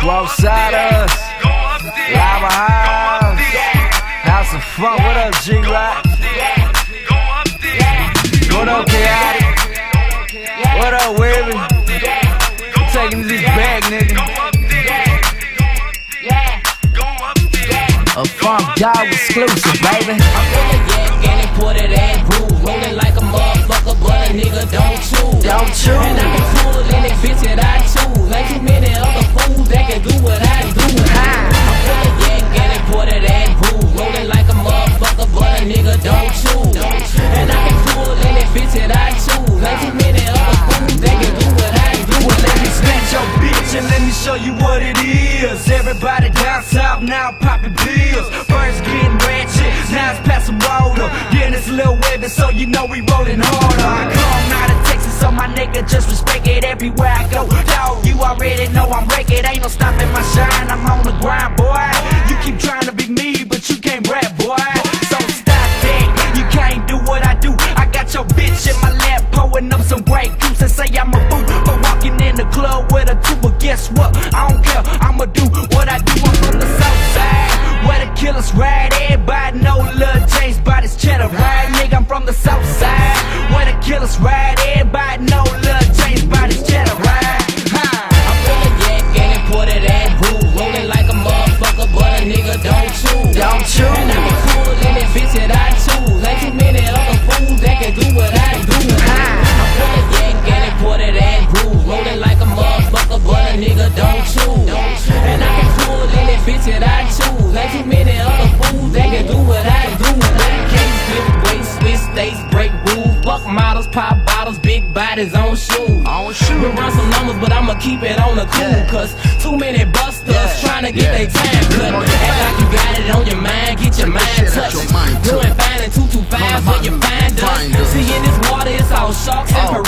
Brosiders, Lava House, House of Fun. What up, G Rock? What up, Chaotic? What up, Webbie? Taking this bag, nigga. A funk dog exclusive, baby. I'm full of yak and imported and brew. Rolling like a what it is. Everybody down south now popping pills. First getting ratchet, now it's passing water. Then it's Lil Webbie, so you know we rolling harder. I come out of Texas, so my nigga just respect it everywhere I go. Dog, you already know I'm wrecked. Ain't no stopping my shine, I'm on the grind, boy. You keep trying to be me, but you can't rap, boy. So stop that, you can't do what I do. I got your bitch in my lap, pulling up some Grey Goose and say I'm a boo for walking in the club guess what? I don't care. I'ma do what I do. I'm from the south side, where the killers ride. Everybody break rules. Fuck models, pop bottles, big bodies on shoes. On shoes. We run some numbers, but I'ma keep it on the cool. Yeah. Cause too many busters Yeah. trying to get Yeah. their time cut. Act like you got it on your mind, get your Take mind touched. your mind, You too. ain't finding two two five Gonna for your find- us. See in this water, it's all sharks and piranhas.